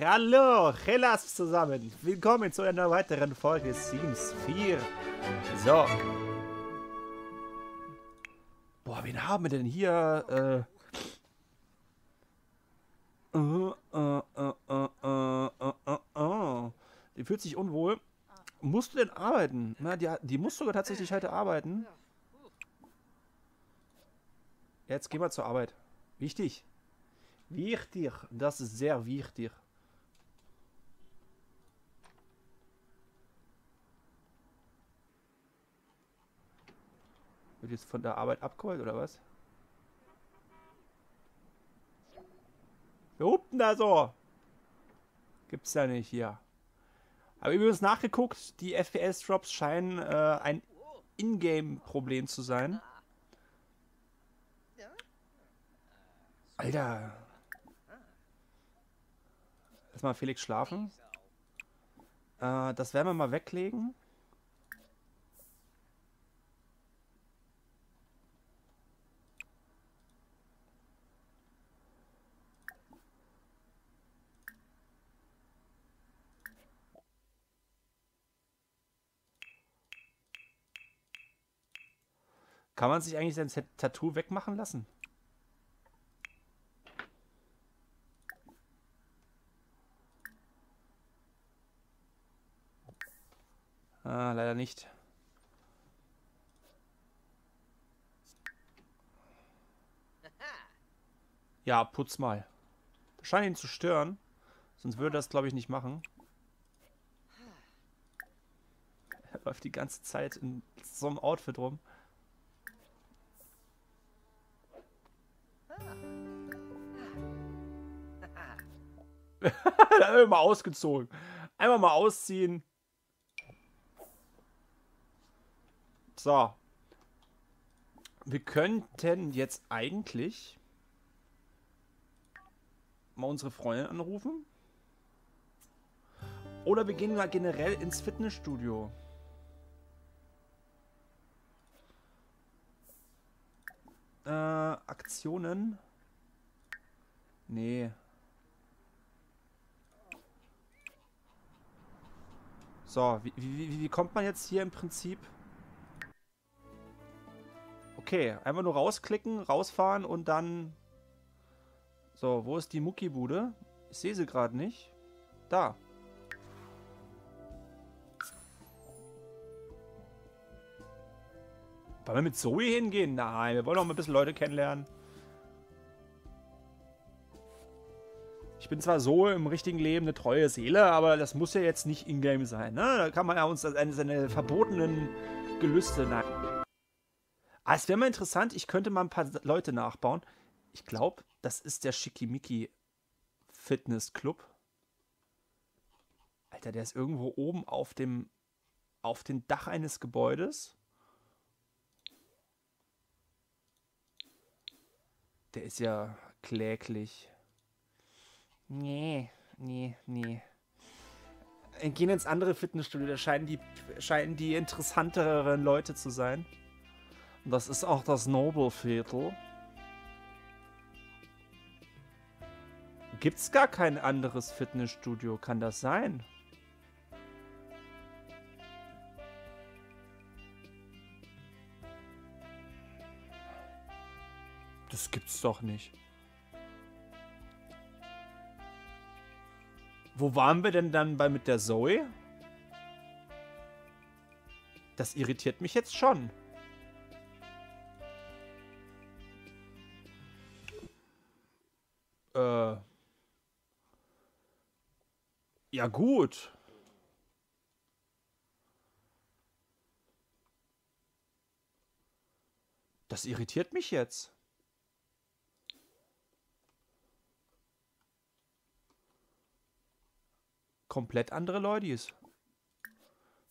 Hallo, Hellas zusammen. Willkommen zu einer weiteren Folge Sims 4. So. Boah, wen haben wir denn hier? Äh. Uh, uh, uh, die fühlt sich unwohl. Musst du denn arbeiten? Na, die, die muss sogar tatsächlich heute arbeiten. Jetzt gehen wir zur Arbeit. Wichtig. Wichtig. Das ist sehr wichtig. Wird jetzt von der Arbeit abgeholt oder was? Wer hupt denn da so? Gibt's ja nicht hier. Aber übrigens nachgeguckt, die FPS-Drops scheinen äh, ein Ingame-Problem zu sein. Alter. Lass mal Felix schlafen. Äh, das werden wir mal weglegen. Kann man sich eigentlich sein Tattoo wegmachen lassen? Ah, leider nicht. Ja, putz mal. Das scheint ihn zu stören. Sonst würde er das, glaube ich, nicht machen. Er läuft die ganze Zeit in so einem Outfit rum. Einmal mal ausgezogen. Einmal mal ausziehen. So. Wir könnten jetzt eigentlich mal unsere Freundin anrufen. Oder wir gehen mal generell ins Fitnessstudio. Äh, Aktionen. Nee. So, wie, wie, wie kommt man jetzt hier im Prinzip? Okay, einfach nur rausklicken, rausfahren und dann... So, wo ist die Muckibude? Ich sehe sie gerade nicht. Da. Wollen wir mit Zoe hingehen? Nein, wir wollen auch mal ein bisschen Leute kennenlernen. Bin zwar so im richtigen Leben eine treue Seele, aber das muss ja jetzt nicht in-game sein. Ne? Da kann man ja uns seine, seine verbotenen Gelüste... Nein. Ah, es wäre mal interessant, ich könnte mal ein paar Leute nachbauen. Ich glaube, das ist der Schickimicki Fitness Club. Alter, der ist irgendwo oben auf dem auf dem Dach eines Gebäudes. Der ist ja kläglich. Nee, nee, nee. Gehen ins andere Fitnessstudio, da scheinen die, scheinen die interessanteren Leute zu sein. Das ist auch das Noble-Viertel. Gibt's gar kein anderes Fitnessstudio? Kann das sein? Das gibt's doch nicht. Wo waren wir denn dann bei mit der Zoe? Das irritiert mich jetzt schon. Äh. Ja, gut. Das irritiert mich jetzt. Komplett andere Leute.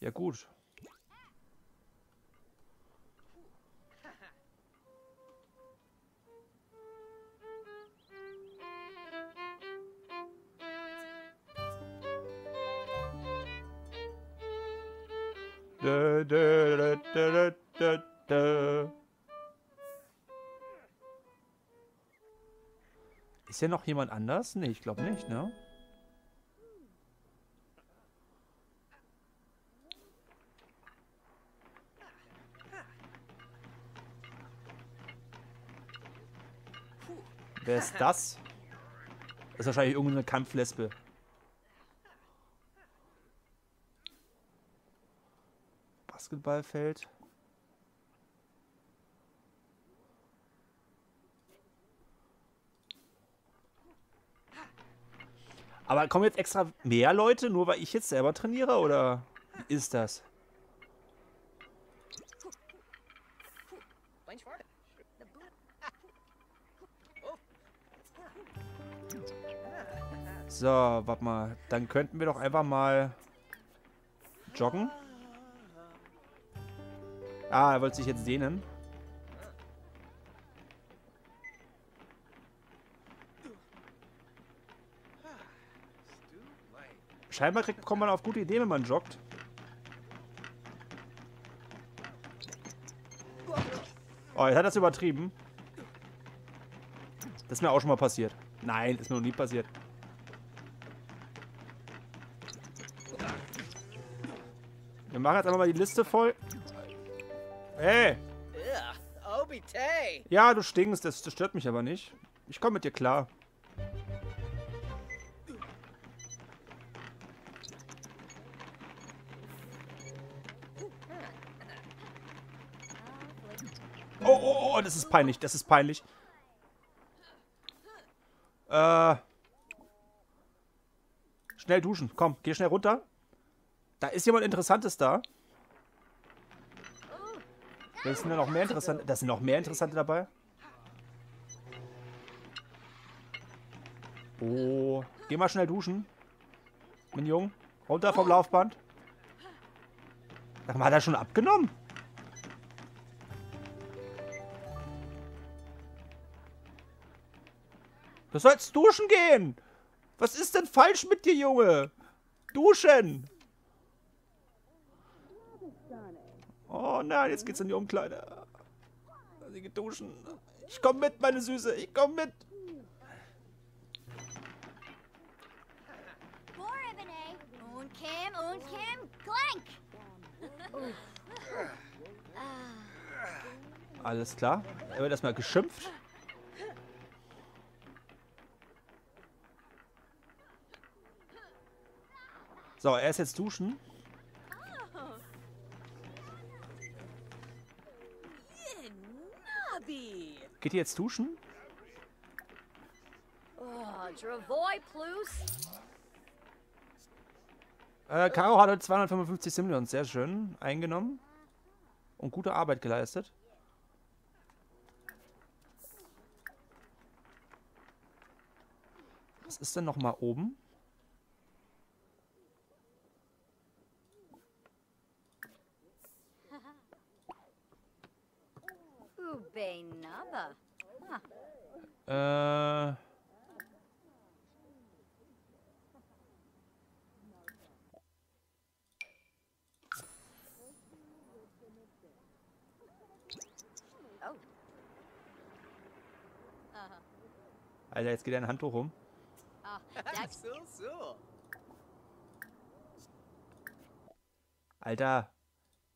Ja, gut. Da, da, da, da, da, Ist ja noch jemand anders? Nee, ich glaube nicht, ne? Wer ist das? Das ist wahrscheinlich irgendeine Kampflesbe. Basketballfeld. Aber kommen jetzt extra mehr Leute, nur weil ich jetzt selber trainiere, oder wie ist das? So, warte mal. Dann könnten wir doch einfach mal joggen. Ah, er wollte sich jetzt dehnen. Scheinbar kriegt, kommt man auf gute Ideen, wenn man joggt. Oh, jetzt hat das übertrieben. Das ist mir auch schon mal passiert. Nein, ist mir noch nie passiert. Machen jetzt einfach mal die Liste voll. Hey! Ja, du stinkst, das, das stört mich aber nicht. Ich komme mit dir klar. Oh, oh, oh, das ist peinlich, das ist peinlich. Äh. Schnell duschen, komm, geh schnell runter. Da ist jemand Interessantes da. Da sind noch mehr interessante. Da sind noch mehr interessante dabei. Oh. Geh mal schnell duschen. Mein Jung. Runter vom Laufband. Sag mal, hat er schon abgenommen? Du sollst duschen gehen. Was ist denn falsch mit dir, Junge? Duschen. Oh nein, jetzt geht's in die Umkleide. Sie geht duschen. Ich komm mit, meine Süße. Ich komm mit. Und Kim, und Kim, Glenk. Alles klar. Er wird erstmal geschimpft. So, er ist jetzt duschen. Geht ihr jetzt duschen? Äh, Caro hatte 255 Simoleons, sehr schön, eingenommen. Und gute Arbeit geleistet. Was ist denn nochmal oben? Äh. Alter, jetzt geht ein Handtuch rum. Ah, so, so. Alter,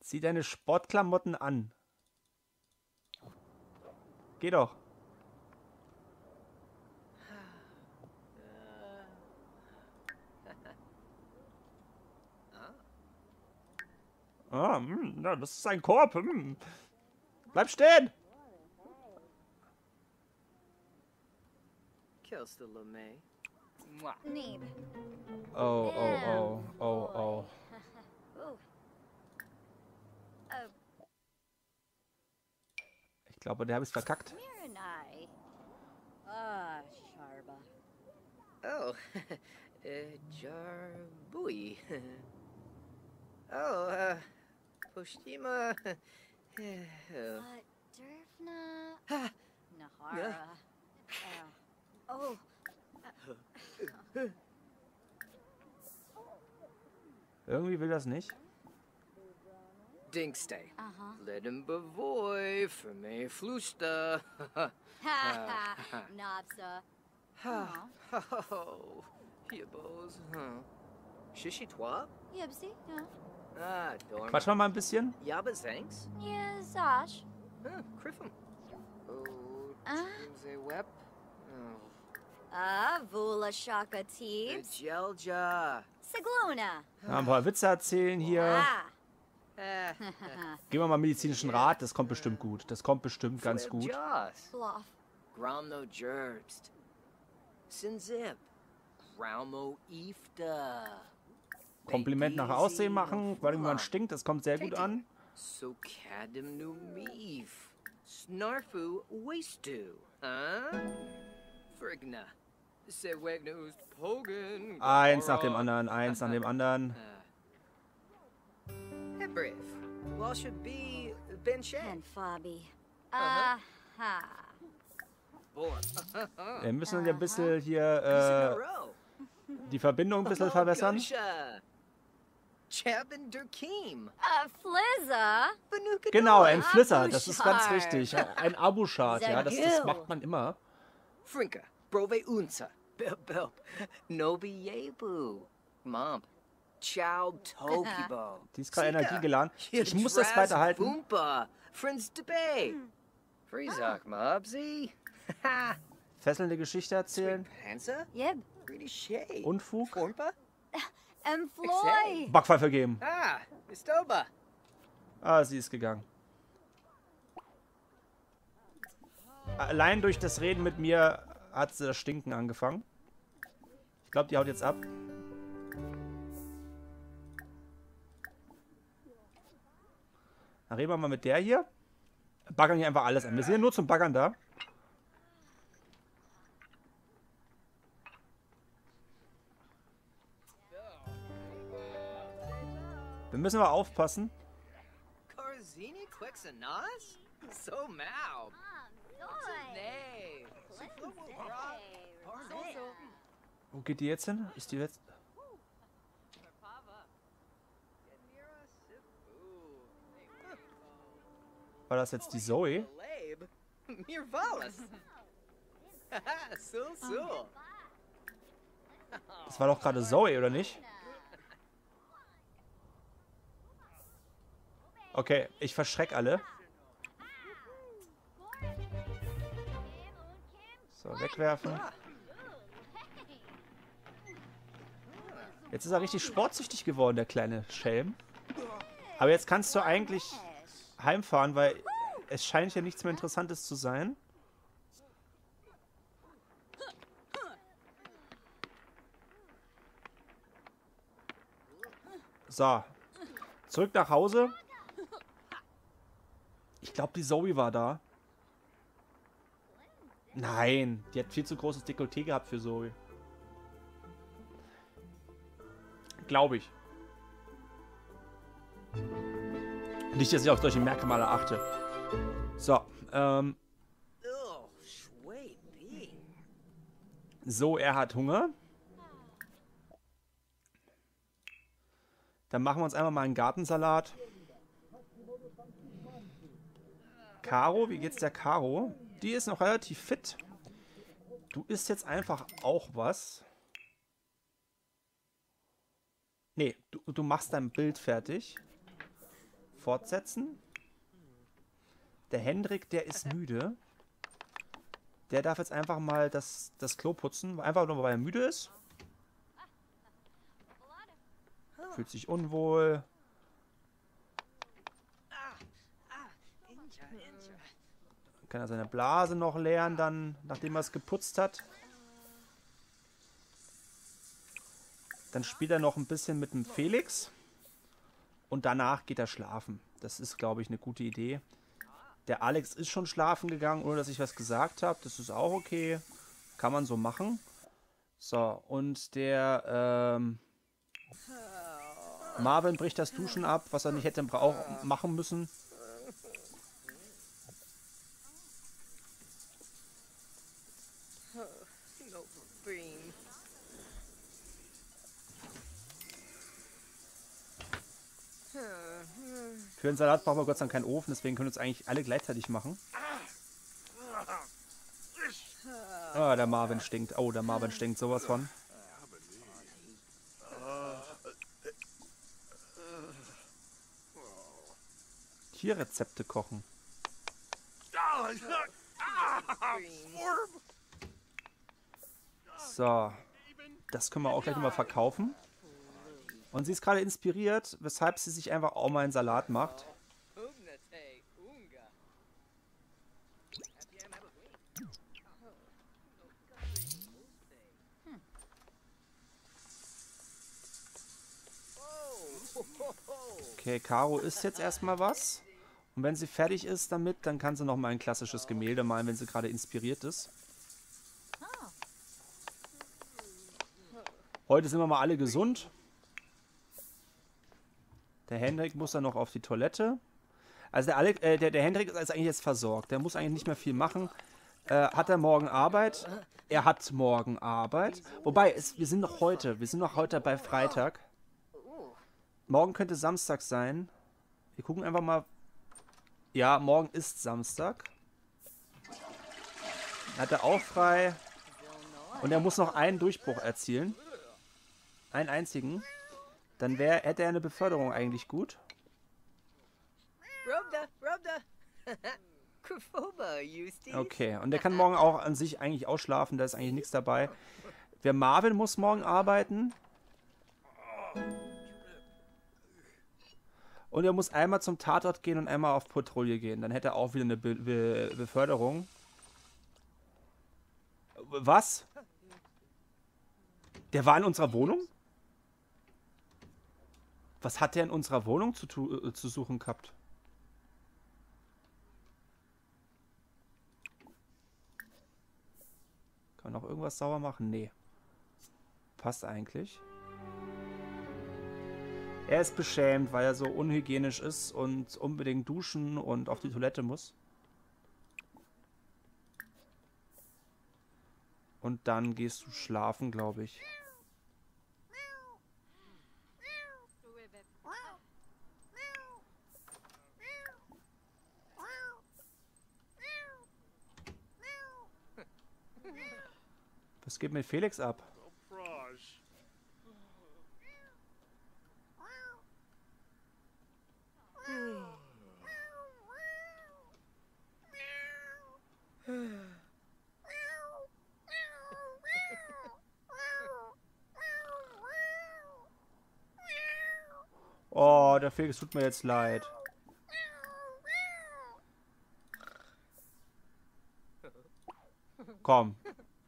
zieh deine Sportklamotten an. Geh doch. Ah, mh, hm, das ist ein Korb. Mh. Hm. Bleib stehen! Oh, oh, oh, oh, oh. Ich glaube, der habe es verkackt. Ah, Sharba. Oh, uh, Jarbui. oh, uh, Poshtima. uh, Durfna. Nahara. Uh, oh. Irgendwie will das nicht. Dinkstay. Uh-huh. Let him bevoy for me flusta. Nabsa. Oh, hibbos, huh? Shishi twa? Yibsi, yeah. Ah, wir mal ein bisschen. Yaba thanks. Yeah, Zash. Huh, Criffum. Oh, uh. Web. Ah, Vula Shaka Teebs. Jelja. Sigluna. ein paar Witze erzählen hier. Ah. Geben wir mal medizinischen Rat, das kommt bestimmt gut. Das kommt bestimmt ganz gut. Gromno Jerbst. Sinzip. Graumo Ifta. Kompliment nach Aussehen machen, weil man stinkt, das kommt sehr gut an. So Kadim nu Mief. Snarfu Wastu. Frigna. Eins nach dem anderen, eins nach dem anderen. Fabi. Aha. Wir müssen ein bisschen hier äh, die Verbindung ein bisschen verbessern. Genau, ein Flizzer, das ist ganz richtig. Ein Abuschart, ja, das, das macht man immer. Frinka, Brove Unza, Bilb Bilb, Nobi Yebu, Mom, Ciao Tokibo. Die ist gerade Energie geladen. Ich muss das weiterhalten. Friends Debate. Freezak, Mobsy. Fesselnde Geschichte erzählen. Unfug. Backpfeife geben. Ah, Ah, sie ist gegangen. Allein durch das Reden mit mir hat sie das Stinken angefangen. Ich glaube, die haut jetzt ab. Dann reden wir mal mit der hier. Baggern hier einfach alles an. Wir sind ja nur zum Baggern da. Wir müssen aber aufpassen. Wo geht die jetzt hin? Ist die jetzt... War das jetzt die Zoe? Das war doch gerade Zoe, oder nicht? Okay, ich verschreck alle. So, wegwerfen. Jetzt ist er richtig sportsüchtig geworden, der kleine Schelm. Aber jetzt kannst du eigentlich heimfahren, weil es scheint ja nichts mehr Interessantes zu sein. So. Zurück nach Hause. Glaube, die Zoe war da. Nein, die hat viel zu großes Dekolleté gehabt für Zoe. Glaube ich. Nicht, dass ich auf solche Merkmale achte. So, ähm. So, er hat Hunger. Dann machen wir uns einfach mal einen Gartensalat. Caro, wie geht's der Caro? Die ist noch relativ fit. Du isst jetzt einfach auch was. Nee, du, du machst dein Bild fertig fortsetzen. Der Hendrik, der ist müde. Der darf jetzt einfach mal das, das Klo putzen. Einfach nur, weil er müde ist. Fühlt sich unwohl. Kann er seine Blase noch leeren, dann, nachdem er es geputzt hat. Dann spielt er noch ein bisschen mit dem Felix. Und danach geht er schlafen. Das ist, glaube ich, eine gute Idee. Der Alex ist schon schlafen gegangen, ohne dass ich was gesagt habe. Das ist auch okay. Kann man so machen. So, und der ähm, Marvin bricht das Duschen ab, was er nicht hätte auch machen müssen. Für den Salat brauchen wir Gott sei Dank keinen Ofen, deswegen können wir es eigentlich alle gleichzeitig machen. Ah, der Marvin stinkt. Oh, der Marvin stinkt sowas von. Tierrezepte kochen. So. Das können wir auch gleich nochmal verkaufen. Und sie ist gerade inspiriert, weshalb sie sich einfach auch mal einen Salat macht. Okay, Caro isst jetzt erstmal was. Und wenn sie fertig ist damit, dann kann sie nochmal ein klassisches Gemälde malen, wenn sie gerade inspiriert ist. Heute sind wir mal alle gesund. Der Hendrik muss dann noch auf die Toilette. Also der, Alec, äh, der, der Hendrik ist eigentlich jetzt versorgt. Der muss eigentlich nicht mehr viel machen. Äh, hat er morgen Arbeit? Er hat morgen Arbeit. Wobei, es, wir sind noch heute. Wir sind noch heute bei Freitag. Morgen könnte Samstag sein. Wir gucken einfach mal. Ja, morgen ist Samstag. Hat er auch frei. Und er muss noch einen Durchbruch erzielen. Einen einzigen. Dann wär, hätte er eine Beförderung eigentlich gut. Okay, und der kann morgen auch an sich eigentlich ausschlafen, da ist eigentlich nichts dabei. Wer Marvin muss morgen arbeiten. Und er muss einmal zum Tatort gehen und einmal auf Patrouille gehen. Dann hätte er auch wieder eine Be Be Beförderung. Was? Der war in unserer Wohnung? Was hat der in unserer Wohnung zu, äh, zu suchen gehabt? Kann man noch irgendwas sauber machen? Nee. Passt eigentlich. Er ist beschämt, weil er so unhygienisch ist und unbedingt duschen und auf die Toilette muss. Und dann gehst du schlafen, glaube ich. Was geht mit Felix ab? Oh, der Felix tut mir jetzt leid. Komm.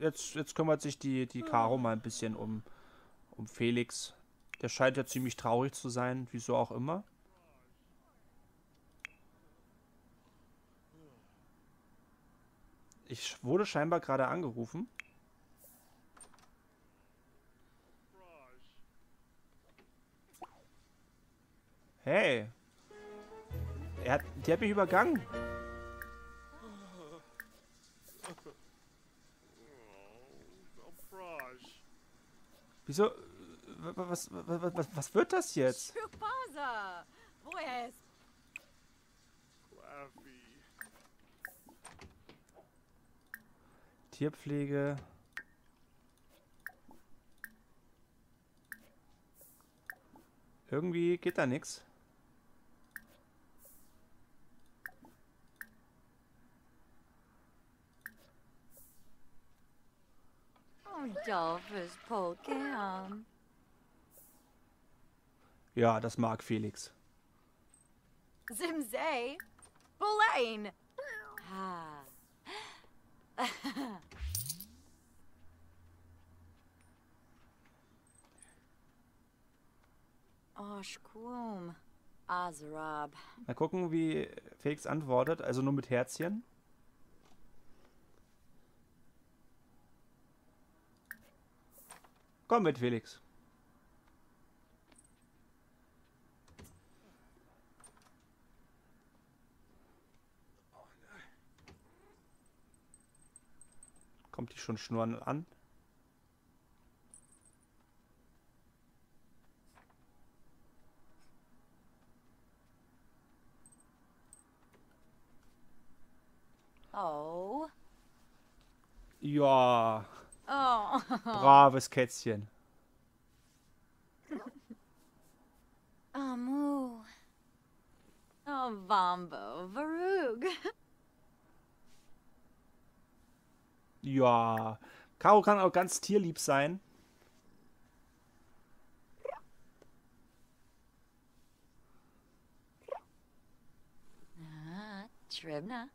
Jetzt, jetzt kümmert sich die, die Caro mal ein bisschen um, um Felix. Der scheint ja ziemlich traurig zu sein, wieso auch immer. Ich wurde scheinbar gerade angerufen. Hey. Er hat, die hat mich übergangen. Wieso? Was, was, was, was wird das jetzt? Tierpflege. Irgendwie geht da nichts. Dolphus Polkam. Ja, das mag Felix. Zimzay? Bulain! Azrab. Mal gucken, wie Felix antwortet. Also nur mit Herzchen. Komm mit, Felix. Kommt die schon schnurren an? Oh. Ja. Braves Kätzchen. Amu. Oh, Vambo, Varug. Ja, Caro kann auch ganz tierlieb sein. Ah, Tribna.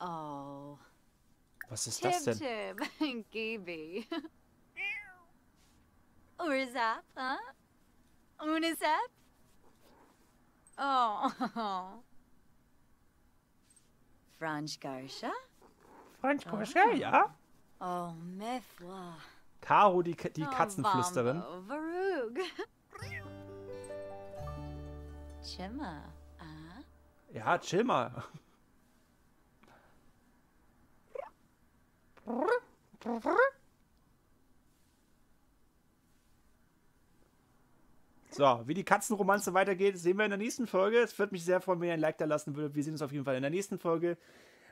Oh. Was ist das denn? Tib, Gibi. Urzap, huh? Unisap? Oh. Franz Garsha? Franz Garsha, oh. ja. Oh, Mefla. Caro, die, die Katzenflüsterin. Oh, Varug. Chimma, ah? Ja, chill mal. So, wie die Katzenromanze weitergeht, sehen wir in der nächsten Folge. Es würde mich sehr freuen, wenn ihr ein Like da lassen würdet. Wir sehen uns auf jeden Fall in der nächsten Folge.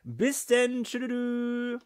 Bis denn. Tschüss.